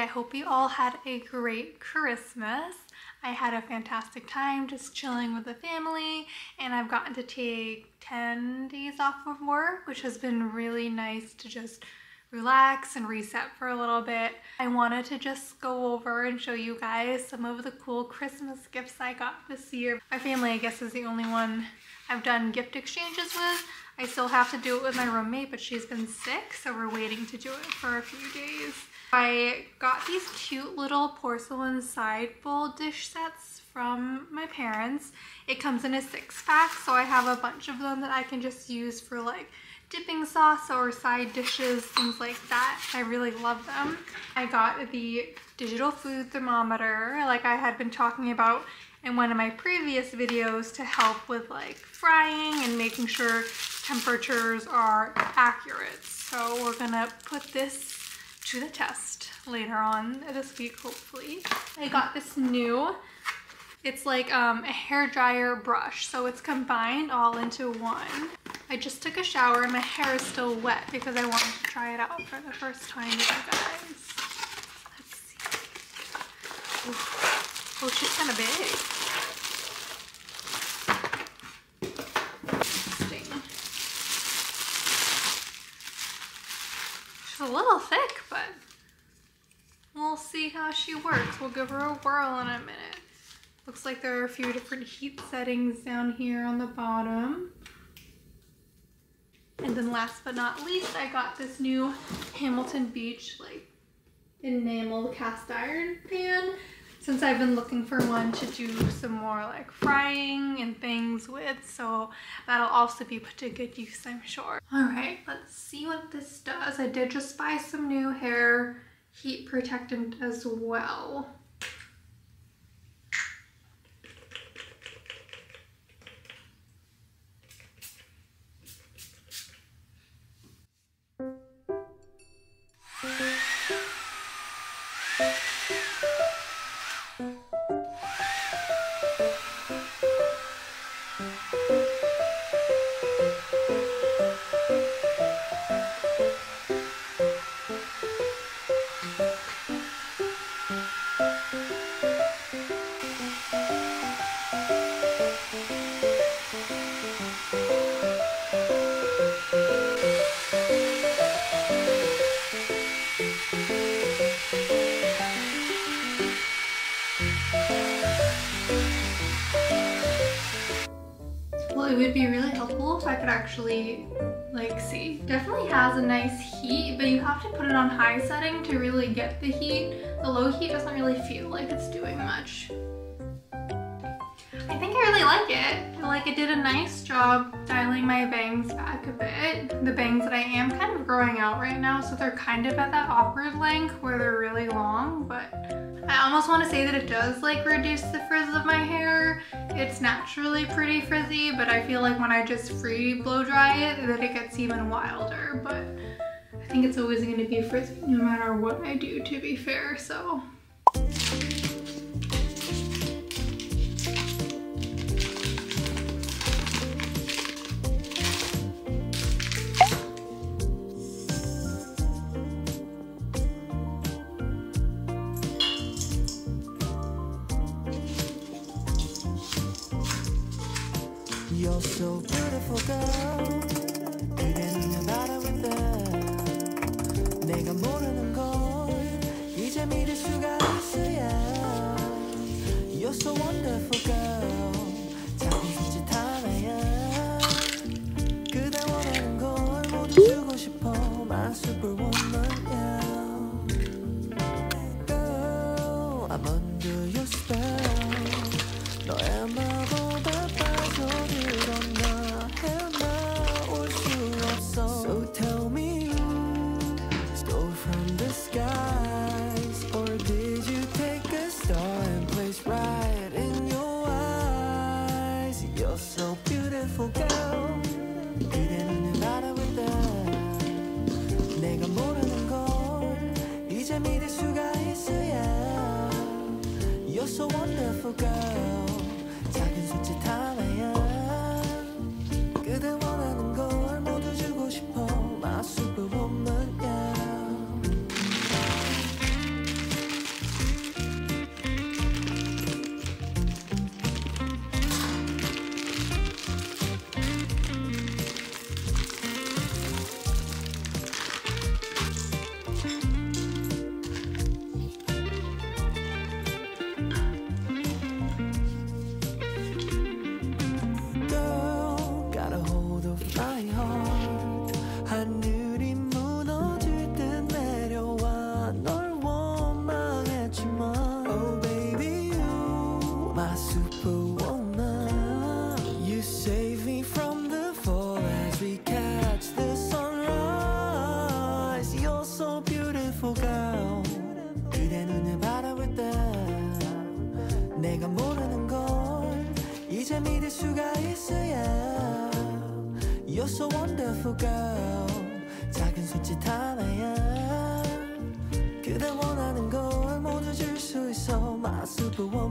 I hope you all had a great Christmas. I had a fantastic time just chilling with the family and I've gotten to take 10 days off of work, which has been really nice to just relax and reset for a little bit. I wanted to just go over and show you guys some of the cool Christmas gifts I got this year. My family, I guess, is the only one I've done gift exchanges with. I still have to do it with my roommate, but she's been sick, so we're waiting to do it for a few days. I got these cute little porcelain side bowl dish sets from my parents. It comes in a six pack, so I have a bunch of them that I can just use for like dipping sauce or side dishes, things like that. I really love them. I got the digital food thermometer like I had been talking about in one of my previous videos to help with like frying and making sure temperatures are accurate. So we're gonna put this to the test later on this week, hopefully. I got this new, it's like um, a hair dryer brush. So it's combined all into one. I just took a shower and my hair is still wet because I wanted to try it out for the first time with you guys. Let's see. Ooh. Oh, she's kind of big. A little thick, see how she works. We'll give her a whirl in a minute. Looks like there are a few different heat settings down here on the bottom. And then last but not least, I got this new Hamilton Beach like enamel cast iron pan since I've been looking for one to do some more like frying and things with so that'll also be put to good use I'm sure. Alright let's see what this does. I did just buy some new hair heat protectant as well. It would be really helpful if I could actually like see. Definitely has a nice heat, but you have to put it on high setting to really get the heat. The low heat doesn't really feel like it's doing much. Like it. I like it did a nice job dialing my bangs back a bit. The bangs that I am kind of growing out right now, so they're kind of at that awkward length where they're really long, but I almost want to say that it does like reduce the frizz of my hair. It's naturally pretty frizzy, but I feel like when I just free blow dry it, that it gets even wilder, but I think it's always going to be frizzy no matter what I do to be fair, so. lugar. the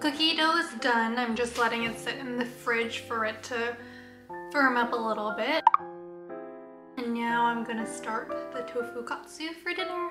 cookie dough is done. I'm just letting it sit in the fridge for it to firm up a little bit. And now I'm gonna start the tofu katsu for dinner.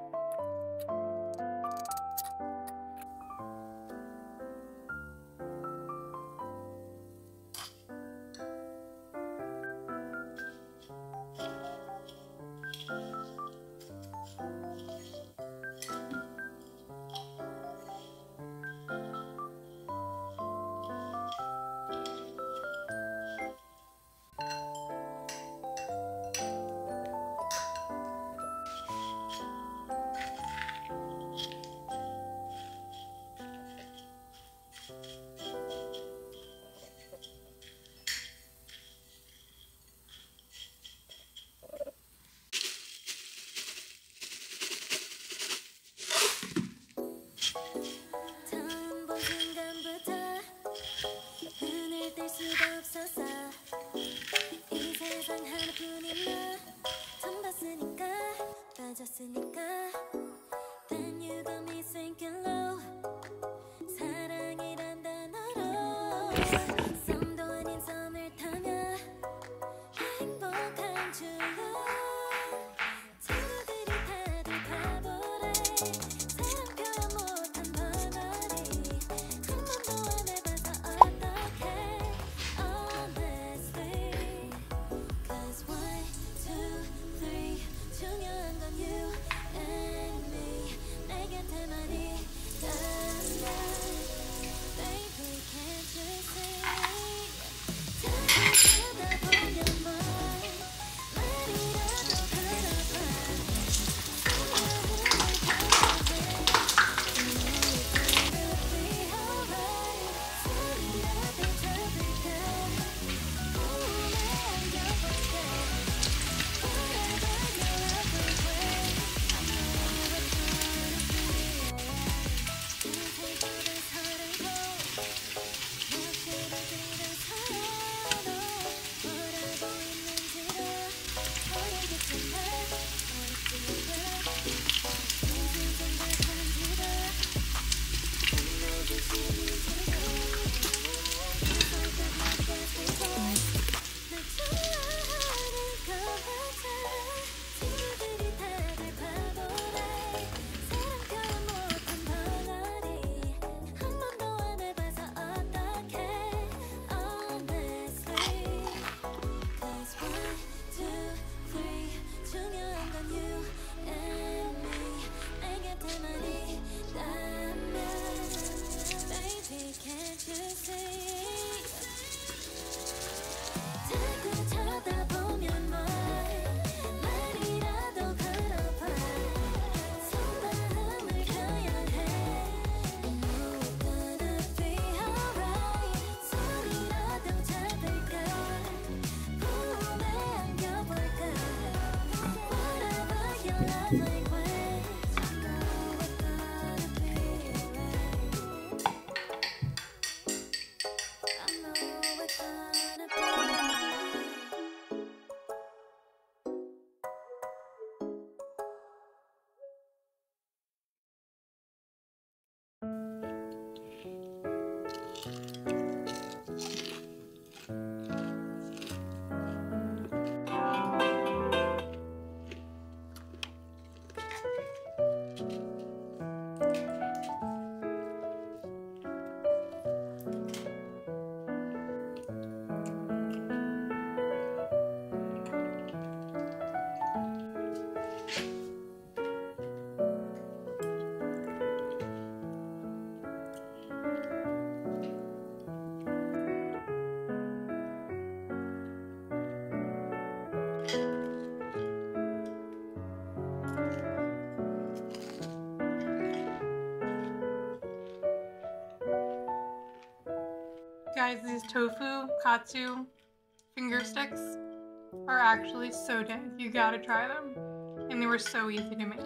Guys, these tofu katsu finger sticks are actually so good. You gotta try them. And they were so easy to make.